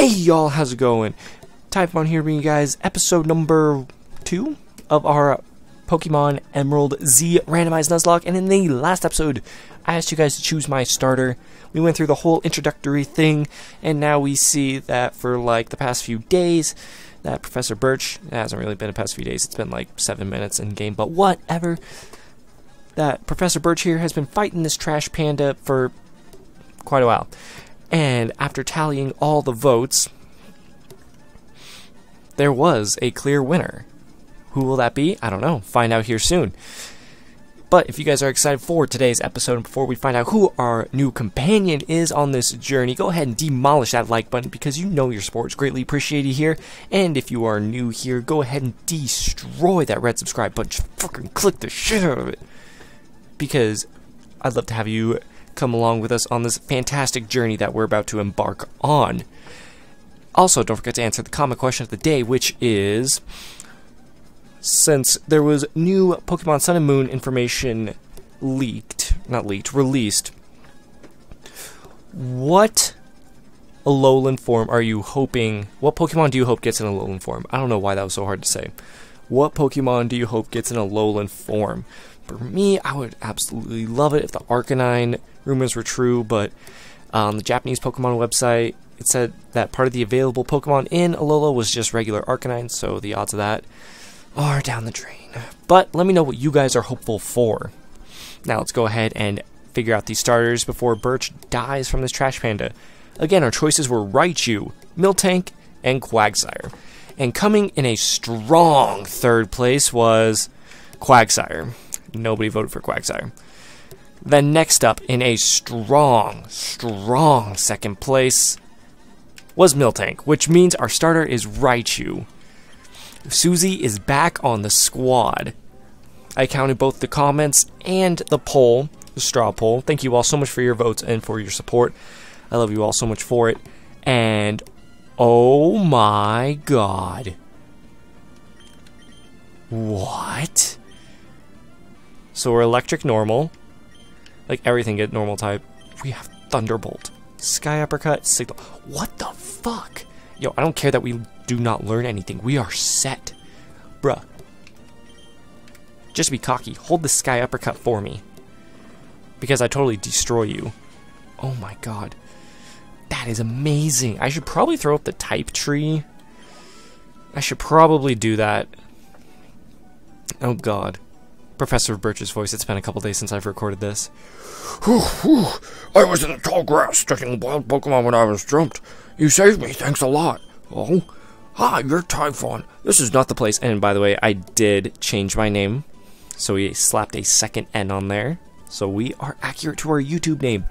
Hey y'all, how's it going? Typhon here bringing you guys episode number two of our Pokemon Emerald Z randomized Nuzlocke. And in the last episode, I asked you guys to choose my starter. We went through the whole introductory thing, and now we see that for like the past few days, that Professor Birch, it hasn't really been the past few days, it's been like seven minutes in game, but whatever. That Professor Birch here has been fighting this trash panda for quite a while. And after tallying all the votes, there was a clear winner. Who will that be? I don't know. Find out here soon. But if you guys are excited for today's episode, and before we find out who our new companion is on this journey, go ahead and demolish that like button because you know your support is greatly appreciated here. And if you are new here, go ahead and destroy that red subscribe button. Just fucking click the shit out of it. Because I'd love to have you come along with us on this fantastic journey that we're about to embark on. Also, don't forget to answer the common question of the day, which is since there was new Pokemon Sun and Moon information leaked, not leaked, released, what Alolan form are you hoping? What Pokemon do you hope gets in Alolan form? I don't know why that was so hard to say. What Pokemon do you hope gets in Alolan form? For me, I would absolutely love it if the Arcanine rumors were true, but um, the Japanese Pokemon website it said that part of the available Pokemon in Alola was just regular Arcanine, so the odds of that are down the drain. But let me know what you guys are hopeful for. Now let's go ahead and figure out these starters before Birch dies from this trash panda. Again, our choices were Raichu, Miltank, and Quagsire. And coming in a strong third place was Quagsire. Nobody voted for Quagsire. Then next up in a strong, strong second place was Miltank, which means our starter is Raichu. Susie is back on the squad. I counted both the comments and the poll, the straw poll. Thank you all so much for your votes and for your support. I love you all so much for it. And oh my god. What? So we're electric normal. Like everything get normal type. We have Thunderbolt. Sky Uppercut, Signal. What the fuck? Yo, I don't care that we do not learn anything. We are set. Bruh. Just be cocky. Hold the Sky Uppercut for me. Because I totally destroy you. Oh my god. That is amazing. I should probably throw up the type tree. I should probably do that. Oh god. Professor Birch's voice. It's been a couple days since I've recorded this. Whew, whew. I was in the tall grass studying wild Pokemon when I was jumped. You saved me, thanks a lot. Oh, hi, you're Typhon. This is not the place. And by the way, I did change my name. So we slapped a second N on there. So we are accurate to our YouTube name.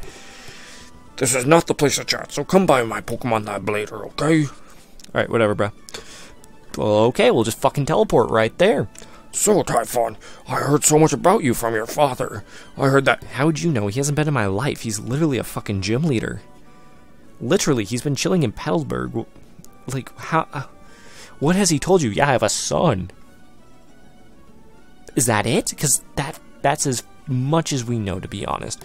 This is not the place to chat, so come by my Pokemon Lab later, okay? Alright, whatever, bro. Okay, we'll just fucking teleport right there. So, Typhon, I heard so much about you from your father. I heard that. How would you know? He hasn't been in my life. He's literally a fucking gym leader. Literally, he's been chilling in Petalburg. Like, how. Uh, what has he told you? Yeah, I have a son. Is that it? Because that that's as much as we know, to be honest.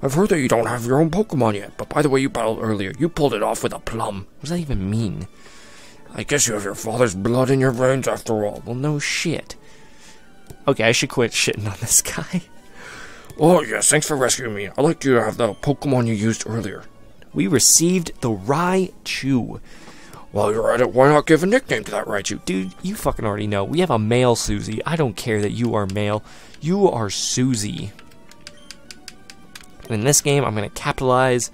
I've heard that you don't have your own Pokemon yet, but by the way you battled earlier, you pulled it off with a plum. What does that even mean? I guess you have your father's blood in your veins after all. Well, no shit. Okay, I should quit shitting on this guy. Oh, yes, thanks for rescuing me. I'd like you to have the Pokemon you used earlier. We received the Raichu. While you're at it, why not give a nickname to that Raichu? Dude, you fucking already know. We have a male Susie. I don't care that you are male. You are Susie. In this game, I'm going to capitalize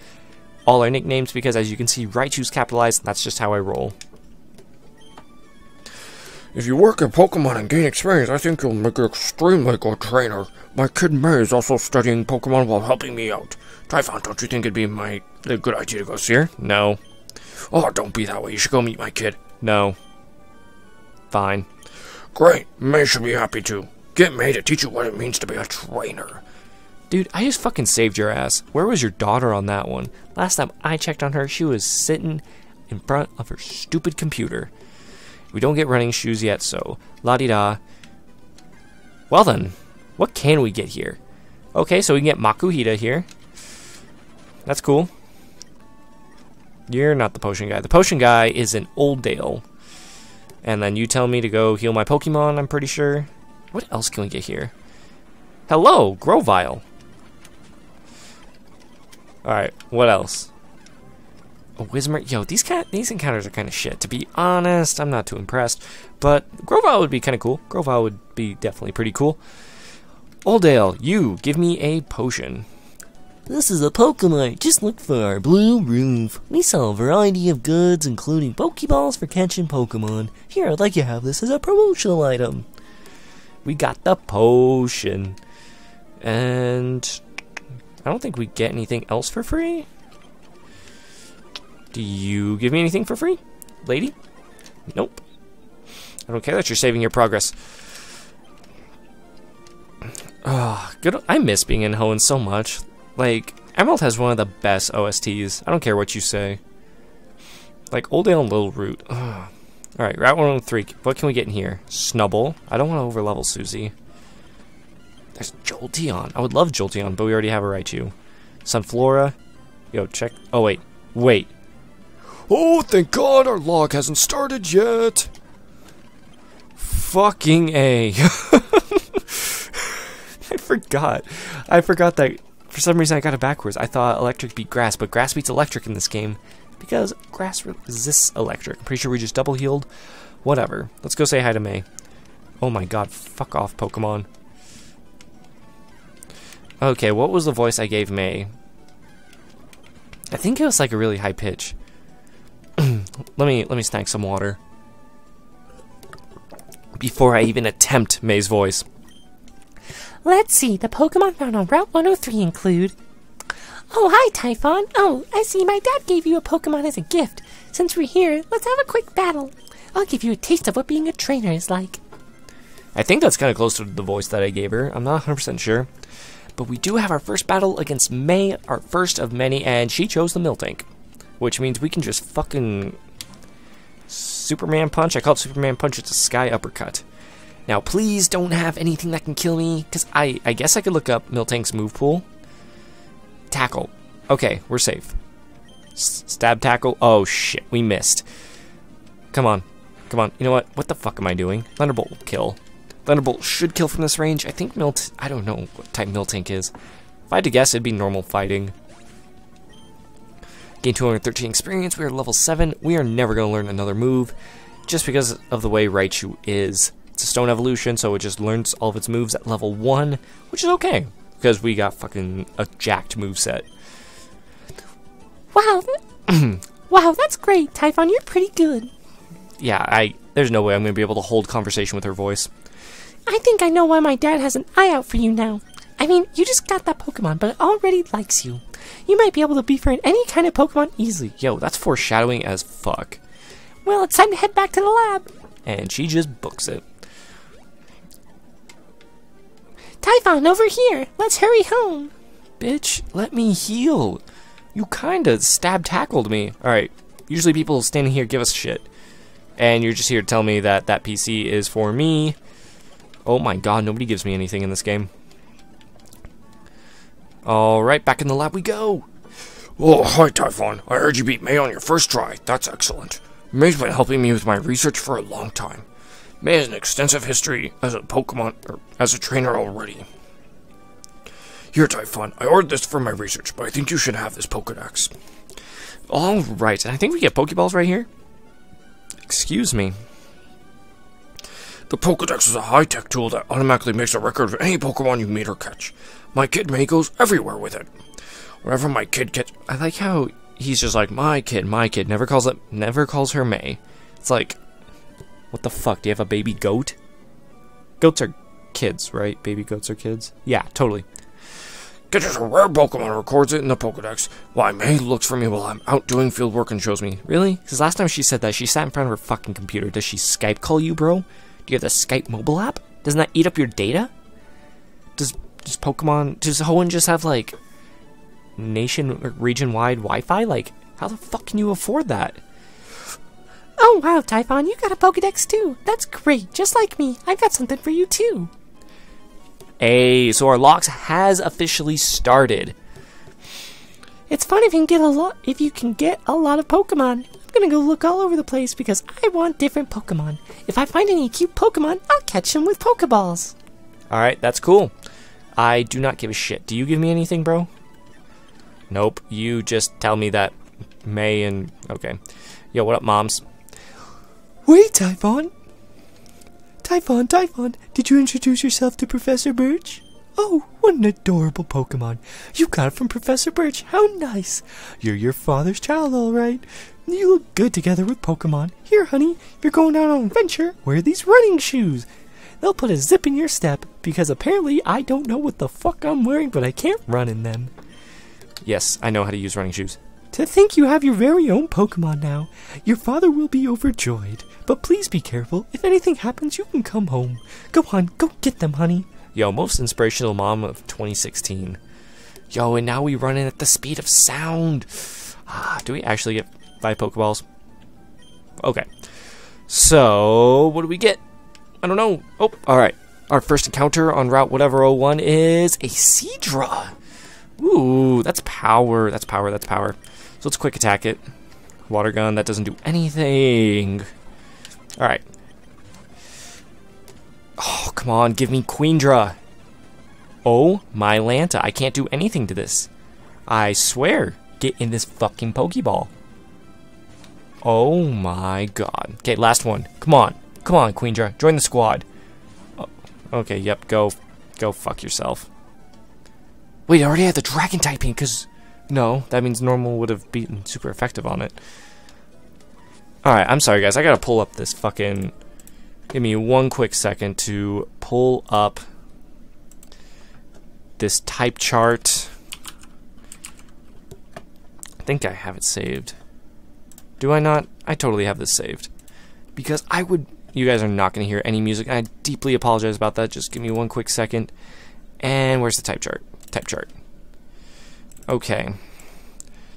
all our nicknames because, as you can see, Raichu's capitalized. That's just how I roll. If you work at Pokemon and gain experience, I think you'll make an extremely good trainer. My kid May is also studying Pokemon while helping me out. Typhon, don't you think it'd be my a good idea to go see her? No. Oh, don't be that way. You should go meet my kid. No. Fine. Great. May should be happy too. Get May to teach you what it means to be a trainer. Dude, I just fucking saved your ass. Where was your daughter on that one? Last time I checked on her, she was sitting in front of her stupid computer. We don't get running shoes yet, so la di da. Well then, what can we get here? Okay, so we can get Makuhita here. That's cool. You're not the potion guy. The potion guy is in Oldale. And then you tell me to go heal my Pokemon, I'm pretty sure. What else can we get here? Hello, Grovyle. Alright, what else? A Whismur. Yo, these these encounters are kind of shit. To be honest, I'm not too impressed. But Grovyle would be kind of cool. Grovyle would be definitely pretty cool. Oldale, you give me a potion. This is a Pokemon. Just look for our blue roof. We sell a variety of goods, including Pokeballs for catching Pokemon. Here, I'd like you to have this as a promotional item. We got the potion. And I don't think we get anything else for free. Do you give me anything for free, lady? Nope. I don't care that you're saving your progress. Oh, good. I miss being in Hoenn so much. Like, Emerald has one of the best OSTs. I don't care what you say. Like, Old Oldale and Little Root. Littleroot. Alright, Route 103. What can we get in here? Snubbull. I don't want to overlevel Susie. There's Jolteon. I would love Jolteon, but we already have a Raichu. Sunflora. Yo, check. Oh, wait. Wait. Oh, thank God our log hasn't started yet. Fucking A. I forgot. I forgot that for some reason I got it backwards. I thought electric beat grass, but grass beats electric in this game because grass resists electric. I'm pretty sure we just double healed. Whatever. Let's go say hi to May. Oh my god, fuck off, Pokemon. Okay, what was the voice I gave May? I think it was like a really high pitch. Let me let me snag some water before I even attempt May's voice. Let's see, the Pokemon found on Route 103 include. Oh, hi, Typhon. Oh, I see my dad gave you a Pokemon as a gift. Since we're here, let's have a quick battle. I'll give you a taste of what being a trainer is like. I think that's kind of close to the voice that I gave her. I'm not 100% sure. But we do have our first battle against May, our first of many, and she chose the Miltank. Which means we can just fucking. Superman Punch? I call it Superman Punch, it's a Sky Uppercut. Now, please don't have anything that can kill me, because I, I guess I could look up Miltank's move pool. Tackle. Okay, we're safe. Stab tackle. Oh, shit, we missed. Come on. Come on. You know what? What the fuck am I doing? Thunderbolt will kill. Thunderbolt should kill from this range. I think Milt... I don't know what type Miltank is. If I had to guess, it'd be normal fighting. Gain 213 experience. We are level 7. We are never going to learn another move just because of the way Raichu is. It's a stone evolution, so it just learns all of its moves at level 1, which is okay, because we got fucking a jacked move set. Wow, wow, that's great, Typhon. You're pretty good. Yeah, I. There's no way I'm gonna be able to hold conversation with her voice. I think I know why my dad has an eye out for you now. I mean, you just got that Pokemon, but it already likes you. You might be able to befriend any kind of Pokemon easily. Yo, that's foreshadowing as fuck. Well, it's time to head back to the lab. And she just books it. Typhon, over here. Let's hurry home. Bitch, let me heal. You kinda stab tackled me. Alright, usually people standing here give us shit. And you're just here to tell me that that PC is for me. Oh my god, nobody gives me anything in this game. Alright, back in the lab we go. Oh, hi, Typhon. I heard you beat May on your first try. That's excellent. May's been helping me with my research for a long time. May has an extensive history as a Pokemon, or as a trainer already. Here, Typhon, I ordered this for my research, but I think you should have this Pokedex. Alright, I think we get Pokeballs right here. Excuse me. The Pokedex is a high-tech tool that automatically makes a record of any Pokemon you meet or catch. My kid May goes everywhere with it. Wherever my kid gets... I like how he's just like, my kid, my kid, never calls it, never calls her May. It's like, what the fuck? Do you have a baby goat? Goats are kids, right? Baby goats are kids? Yeah, totally. Catches a rare Pokemon records it in the Pokedex. Why, May looks for me while I'm out doing field work and shows me. Really? Because last time she said that, she sat in front of her fucking computer. Does she Skype call you, bro? Do you have the Skype mobile app? Doesn't that eat up your data? Does does Pokemon does Hoenn just have like nation region wide Wi-Fi? Like, how the fuck can you afford that? Oh wow, Typhon, you got a Pokedex too. That's great. Just like me, I've got something for you too. Hey, so our locks has officially started. It's fun if you can get a lot if you can get a lot of Pokemon. I'm gonna go look all over the place because I want different Pokemon. If I find any cute Pokemon, I'll catch them with Pokeballs. Alright, that's cool. I do not give a shit. Do you give me anything, bro? Nope. You just tell me that May and. Okay. Yo, what up, moms? Wait, Typhon! Typhon, Typhon, did you introduce yourself to Professor Birch? Oh, what an adorable Pokemon. You got it from Professor Birch. How nice. You're your father's child, all right. You look good together with Pokemon. Here, honey, if you're going out on an adventure, wear these running shoes. They'll put a zip in your step because apparently I don't know what the fuck I'm wearing, but I can't run in them. Yes, I know how to use running shoes. To think you have your very own Pokemon now. Your father will be overjoyed. But please be careful. If anything happens, you can come home. Go on, go get them, honey. Yo, most inspirational mom of 2016. Yo, and now we run in at the speed of sound. Ah, do we actually get five Pokeballs? Okay. So, what do we get? I don't know. Oh, alright. Our first encounter on Route whatever 01 is a Seadra. Ooh, that's power. That's power. That's power. So let's quick attack it. Water gun, that doesn't do anything. Alright. Oh, come on, give me Queendra. Oh, my Lanta. I can't do anything to this. I swear. Get in this fucking Pokeball. Oh my god. Okay, last one. Come on. Come on, Queendra. Join the squad. Oh, okay, yep, go. Go fuck yourself. Wait, I already had the dragon typing, because... No, that means normal would have beaten super effective on it. Alright, I'm sorry guys, I gotta pull up this fucking... Give me one quick second to pull up this type chart. I think I have it saved. Do I not? I totally have this saved. Because I would... You guys are not going to hear any music. I deeply apologize about that. Just give me one quick second. And where's the type chart? Type chart. Okay.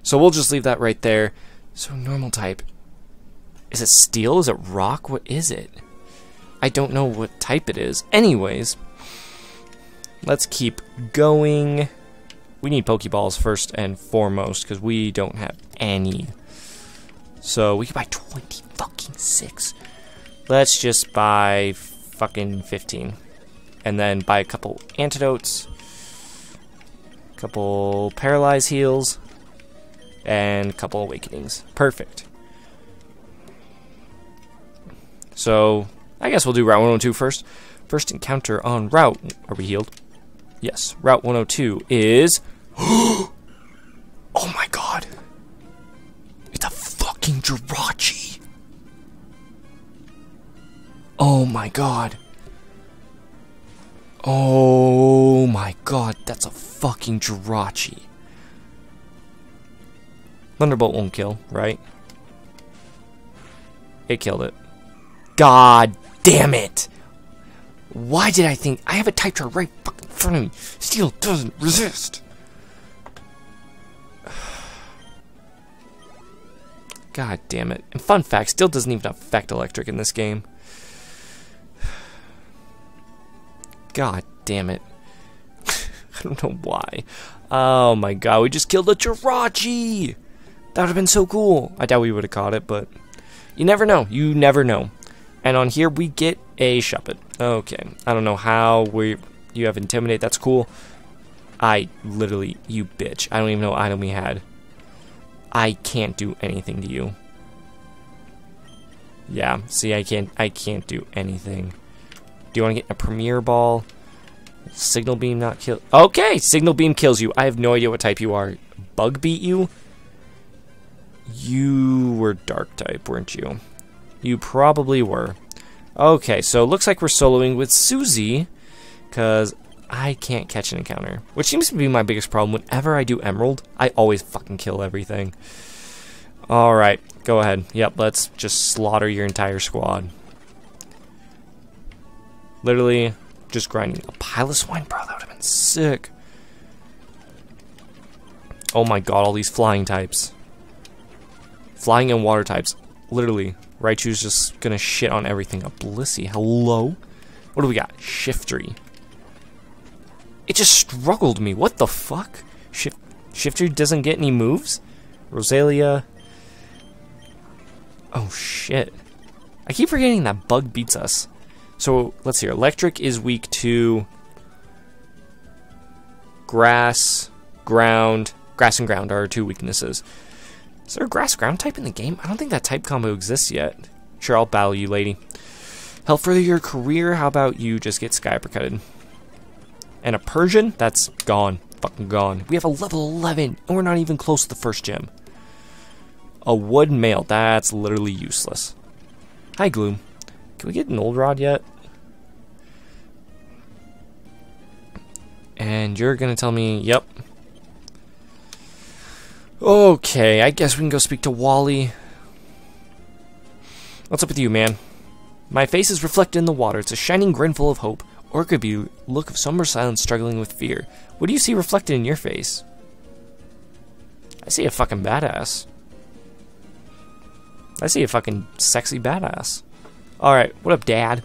So we'll just leave that right there. So normal type. Is it steel? Is it rock? What is it? I don't know what type it is. Anyways, let's keep going. We need Pokeballs first and foremost because we don't have any. So we can buy 20 fucking six. Let's just buy fucking 15. And then buy a couple antidotes, a couple paralyze heals, and a couple awakenings. Perfect. So, I guess we'll do Route 102 first. First encounter on Route. Are we healed? Yes. Route 102 is. oh my god! It's a fucking Jirachi! Oh my god. Oh my god, that's a fucking Jirachi. Thunderbolt won't kill, right? It killed it. God damn it! Why did I think I have a type chart right fucking in front of me? Steel doesn't resist. God damn it. And fun fact, steel doesn't even affect electric in this game. God damn it. I don't know why. Oh my god, we just killed a Jirachi! That would have been so cool. I doubt we would have caught it, but you never know. You never know. And on here, we get a Shuppet. Okay. I don't know how we you have Intimidate. That's cool. I literally, you bitch. I don't even know what item we had. I can't do anything to you. Yeah, see, I can't, I can't do anything. Do you want to get a Premier Ball? Signal Beam not kill. Okay, Signal Beam kills you. I have no idea what type you are. Bug beat you? You were Dark type, weren't you? You probably were. Okay, so it looks like we're soloing with Susie, because I can't catch an encounter. Which seems to be my biggest problem. Whenever I do Emerald, I always fucking kill everything. Alright, go ahead. Yep, let's just slaughter your entire squad. Literally, just grinding. A Piloswine, bro, that would have been sick. Oh my god, all these flying types. Flying and water types. Literally, Raichu's just gonna shit on everything. A Blissey, hello? What do we got? Shiftry. It just struggled me. What the fuck? Shift, Shiftry doesn't get any moves? Roselia. Oh shit. I keep forgetting that bug beats us. So let's see. Electric is weak to grass, ground. Grass and ground are our two weaknesses. Is there a grass ground type in the game? I don't think that type combo exists yet. Sure, I'll battle you, lady. Help further your career. How about you just get sky uppercutted? And a Persian? That's gone. Fucking gone. We have a level 11, and we're not even close to the first gym. A wood mail. That's literally useless. Hi, Gloom. Can we get an old rod yet? And you're gonna tell me, yep. Okay, I guess we can go speak to Wally. What's up with you, man? My face is reflected in the water. It's a shining grin full of hope, or it could be a look of somber silence struggling with fear. What do you see reflected in your face? I see a fucking badass. I see a fucking sexy badass. Alright, what up, Dad?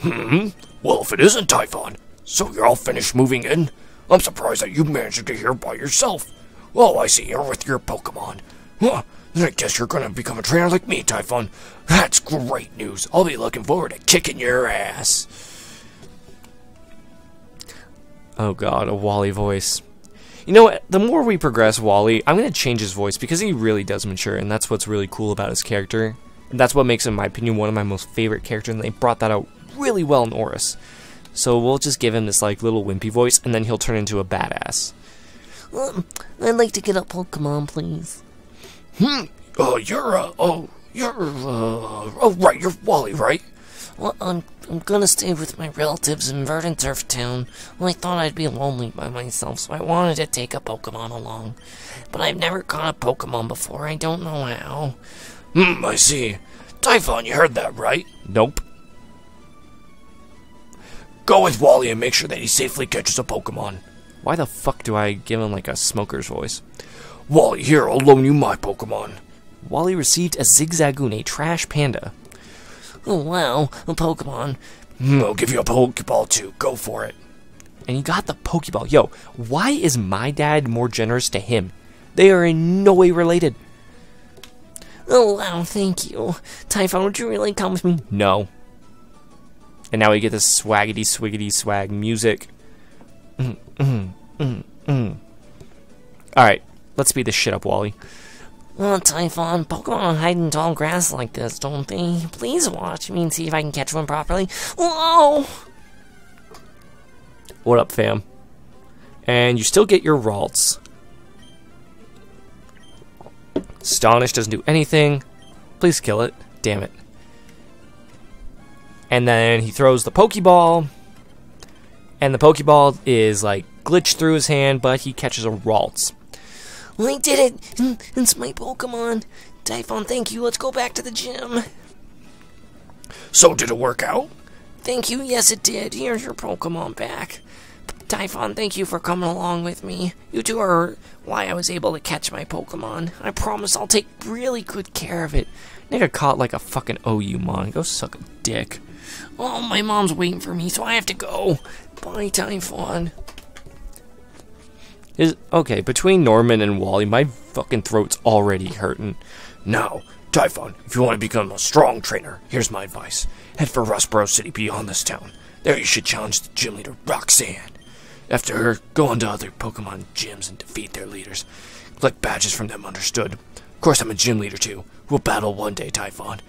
Hmm? Well, if it isn't Typhon, so you're all finished moving in? I'm surprised that you managed to get here by yourself. Oh, I see you're with your Pokemon. Huh, then I guess you're gonna become a trainer like me, Typhon. That's great news. I'll be looking forward to kicking your ass. Oh god, a Wally voice. You know what? The more we progress Wally, I'm going to change his voice because he really does mature, and that's what's really cool about his character. And that's what makes him, in my opinion, one of my most favorite characters, and they brought that out really well in ORAS. So we'll just give him this like little wimpy voice, and then he'll turn into a badass. Um, I'd like to get a Pokemon, please. Hmm? Oh, you're, uh, oh, you're, uh, oh, right, you're Wally, right? Well, I'm, I'm gonna stay with my relatives in Verdanturf Town. Well, I thought I'd be lonely by myself, so I wanted to take a Pokemon along. But I've never caught a Pokemon before, I don't know how. Hmm, I see. Typhon, you heard that, right? Nope. Go with Wally and make sure that he safely catches a Pokemon. Why the fuck do I give him like a smoker's voice? Wally, here, I'll loan you my Pokemon. Wally received a Zigzagoon, a trash panda. Oh, wow, a Pokemon. Hmm, I'll give you a Pokeball too. Go for it. And he got the Pokeball. Yo, why is my dad more generous to him? They are in no way related. Oh, wow, thank you. Typhon, would you really come with me? No. And now we get this swaggity swiggity swag music. Mm, mm, mm, mm. Alright, let's speed this shit up, Wally. Oh, Typhon, Pokemon hide in tall grass like this, don't they? Please watch me and see if I can catch one properly. Whoa! What up, fam? And you still get your Ralts. Astonish doesn't do anything. Please kill it. Damn it. And then he throws the Pokeball. And the Pokeball is like glitched through his hand, but he catches a Ralts. Well, I did it! It's my Pokemon. Typhon, thank you. Let's go back to the gym. So, did it work out? Thank you. Yes, it did. Here's your Pokemon back. Typhon, thank you for coming along with me. You two are why I was able to catch my Pokemon. I promise I'll take really good care of it. Nigga caught like a fucking OU mon. Go suck a dick. Oh, my mom's waiting for me, so I have to go. Bye, Typhon. Is okay, between Norman and Wally, my fucking throat's already hurting. Now, Typhon, if you want to become a strong trainer, here's my advice. Head for Rustboro City beyond this town. There you should challenge the gym leader, Roxanne. After her, go on to other Pokemon gyms and defeat their leaders. Collect badges from them, understood? Of course, I'm a gym leader too. We'll battle one day, Typhon.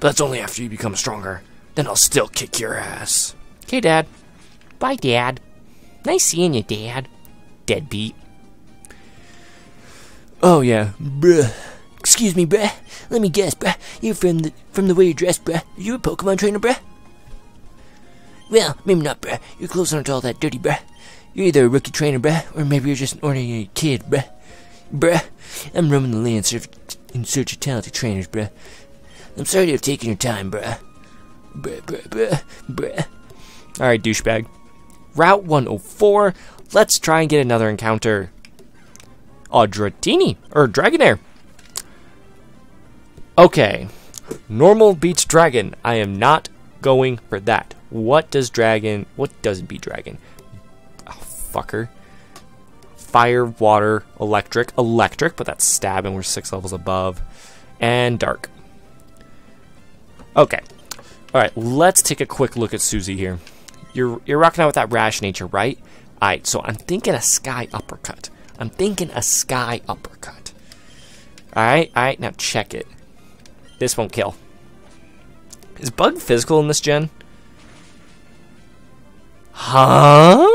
But that's only after you become stronger. Then I'll still kick your ass. Okay, Dad. Bye, Dad. Nice seeing you, Dad. Deadbeat. Oh yeah, bruh. Excuse me, bruh. Let me guess, bruh. You're from the from the way you're dressed, bruh. Are you a Pokemon trainer, bruh? Well, maybe not, bruh. Your clothes aren't all that dirty, bruh. You're either a rookie trainer, bruh, or maybe you're just an ordinary kid, bruh. Bruh, I'm roaming the land in search of talented trainers, bruh. I'm sorry to have taken your time, bruh. Bruh, bruh, bruh, bruh. Alright, douchebag. Route 104. Let's try and get another encounter. Audratini, or Dragonair. Okay. Normal beats Dragon. I am not going for that. What does Dragon, what does beat Dragon? Fucker. fire, water, electric, electric, but that's stab, and we're six levels above, and dark. Okay. All right, let's take a quick look at Susie here. You're you're rocking out with that rash nature, right? All right, so I'm thinking a sky uppercut. I'm thinking a sky uppercut. All right, all right, now check it. This won't kill. Is Bug physical in this gen? Huh?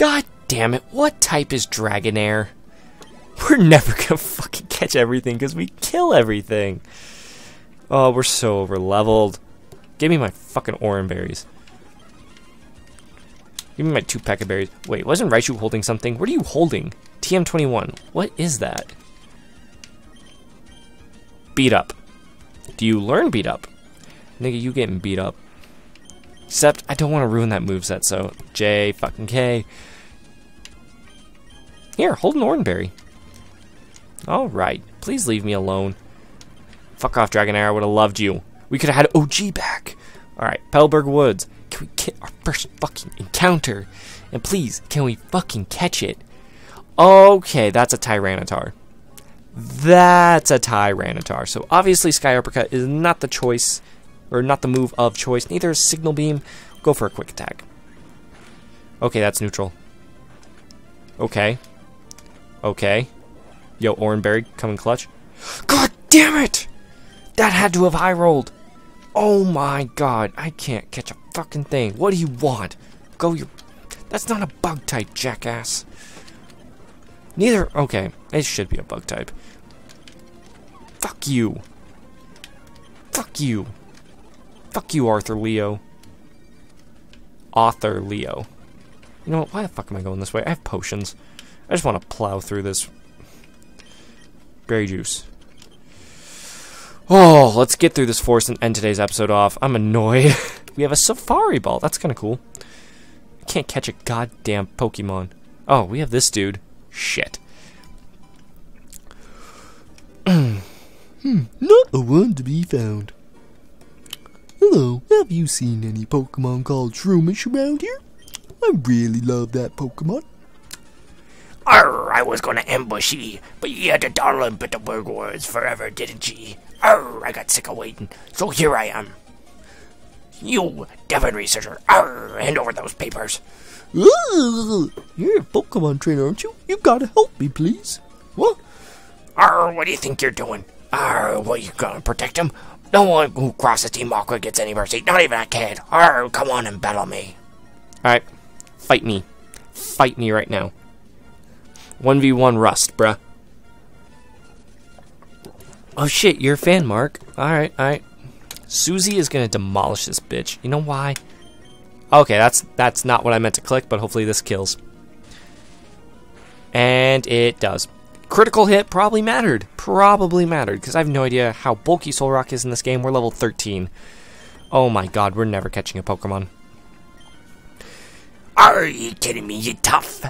God damn it, what type is Dragonair? We're never gonna fucking catch everything because we kill everything. Oh, we're so over leveled. Give me my fucking orange berries. Give me my two pack of berries. Wait, wasn't Raichu holding something? What are you holding? TM21. What is that? Beat up. Do you learn beat up? Nigga, you getting beat up. Except, I don't want to ruin that moveset, so J fucking K. Here, hold an Oranberry. Alright, please leave me alone. Fuck off, Dragonair, I would have loved you. We could have had OG back. Alright, Petalburg Woods. Can we get our first fucking encounter? And please, can we fucking catch it? Okay, that's a Tyranitar. That's a Tyranitar. So obviously Sky Uppercut is not the choice, or not the move of choice. Neither is Signal Beam. Go for a quick attack. Okay, that's neutral. Okay. Okay. Yo, Oranberry, coming clutch. God damn it! That had to have high rolled. Oh my god, I can't catch a fucking thing. What do you want? Go your. That's not a bug type, jackass. Neither. Okay, it should be a bug type. Fuck you. Fuck you. Fuck you, Arthur Leo. Author Leo. You know what? Why the fuck am I going this way? I have potions. I just want to plow through this. Berry juice. Oh, let's get through this forest and end today's episode off. I'm annoyed. we have a safari ball. That's kind of cool. Can't catch a goddamn Pokemon. Oh, we have this dude. Shit. Hmm, Not a one to be found. Hello, have you seen any Pokemon called Shroomish around here? I really love that Pokemon. Arr, I was gonna ambush ye, but ye had to darling bit the word words forever, didn't ye? Arr, I got sick of waiting, so here I am. You, Devon researcher, arr, hand over those papers. Ugh, You're a Pokemon trainer, aren't you? You gotta help me, please. What? Arr, what do you think you're doing? Arr, what, you gonna protect him? No one who crosses Team Aqua gets any mercy, not even a kid. Arr, come on and battle me. Alright. Fight me. Fight me right now. 1v1 Rust, bruh. Oh shit, you're a fan, Mark. Alright, alright. Susie is gonna demolish this bitch. You know why? Okay, that's that's not what I meant to click, but hopefully this kills. And it does. Critical hit probably mattered. Probably mattered, because I have no idea how bulky Solrock is in this game. We're level 13. Oh my god, we're never catching a Pokemon. Are you kidding me, you tough?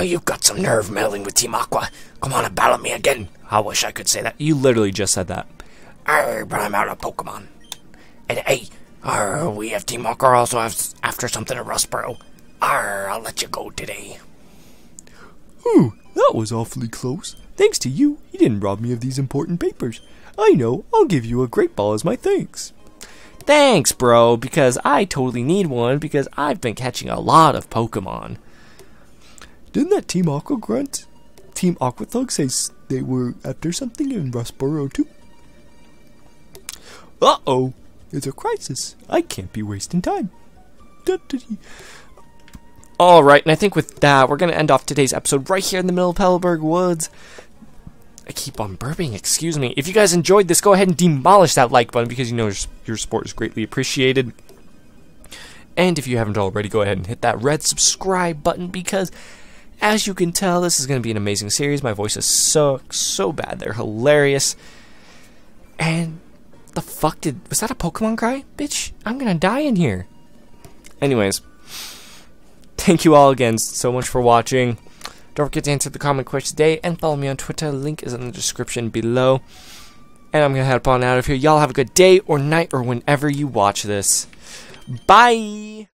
You've got some nerve meddling with Team Aqua. Come on and battle me again. I wish I could say that. You literally just said that. Arr, but I'm out of Pokemon. And hey, arr, we have Team Aqua also have after something at Rustboro. Arr, I'll let you go today. Ooh, that was awfully close. Thanks to you, you didn't rob me of these important papers. I know, I'll give you a great ball as my thanks. Thanks, bro, because I totally need one because I've been catching a lot of Pokemon. Didn't that Team Aqua grunt, Team Aqua Thug say they were after something in Rustboro too? Uh oh, it's a crisis. I can't be wasting time. All right, and I think with that, we're going to end off today's episode right here in the middle of Petalburg Woods. I keep on burping, excuse me. If you guys enjoyed this, go ahead and demolish that like button because you know your, your support is greatly appreciated. And if you haven't already, go ahead and hit that red subscribe button because, as you can tell, this is going to be an amazing series. My voices suck so bad, they're hilarious. And the fuck did. Was that a Pokemon cry? Bitch, I'm going to die in here. Anyways. Thank you all again so much for watching. Don't forget to answer the comment question today and follow me on Twitter. Link is in the description below. And I'm going to head on out of here. Y'all have a good day or night or whenever you watch this. Bye!